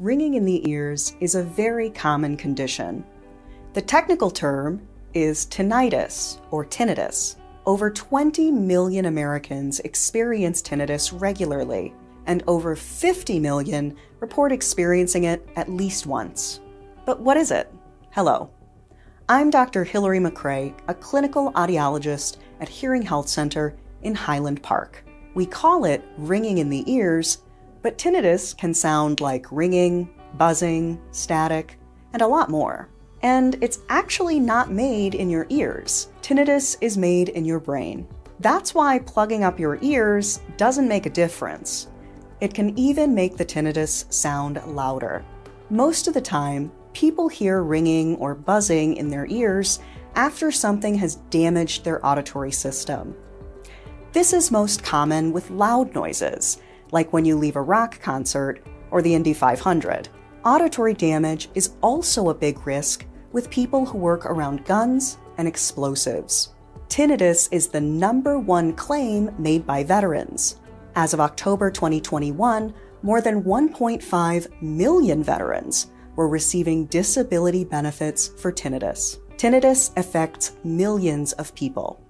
Ringing in the ears is a very common condition. The technical term is tinnitus or tinnitus. Over 20 million Americans experience tinnitus regularly, and over 50 million report experiencing it at least once. But what is it? Hello. I'm Dr. Hilary MacCrae, a clinical audiologist at Hearing Health Center in Highland Park. We call it ringing in the ears but tinnitus can sound like ringing, buzzing, static, and a lot more. And it's actually not made in your ears. Tinnitus is made in your brain. That's why plugging up your ears doesn't make a difference. It can even make the tinnitus sound louder. Most of the time, people hear ringing or buzzing in their ears after something has damaged their auditory system. This is most common with loud noises, like when you leave a rock concert or the Indy 500. Auditory damage is also a big risk with people who work around guns and explosives. Tinnitus is the number one claim made by veterans. As of October 2021, more than 1.5 million veterans were receiving disability benefits for tinnitus. Tinnitus affects millions of people.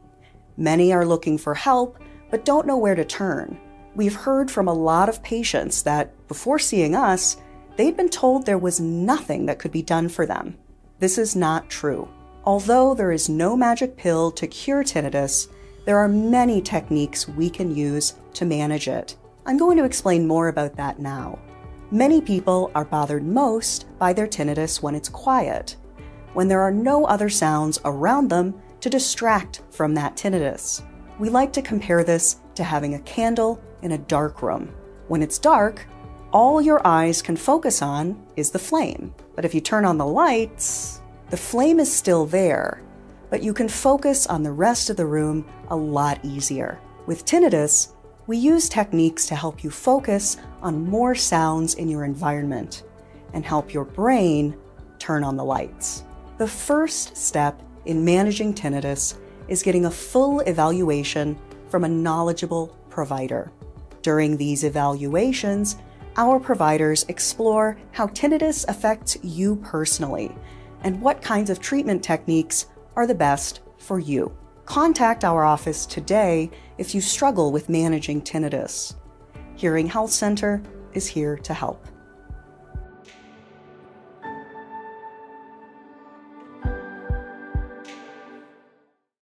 Many are looking for help but don't know where to turn. We've heard from a lot of patients that before seeing us, they'd been told there was nothing that could be done for them. This is not true. Although there is no magic pill to cure tinnitus, there are many techniques we can use to manage it. I'm going to explain more about that now. Many people are bothered most by their tinnitus when it's quiet, when there are no other sounds around them to distract from that tinnitus. We like to compare this to having a candle in a dark room. When it's dark, all your eyes can focus on is the flame. But if you turn on the lights, the flame is still there, but you can focus on the rest of the room a lot easier. With tinnitus, we use techniques to help you focus on more sounds in your environment and help your brain turn on the lights. The first step in managing tinnitus is getting a full evaluation from a knowledgeable provider. During these evaluations, our providers explore how tinnitus affects you personally and what kinds of treatment techniques are the best for you. Contact our office today if you struggle with managing tinnitus. Hearing Health Center is here to help.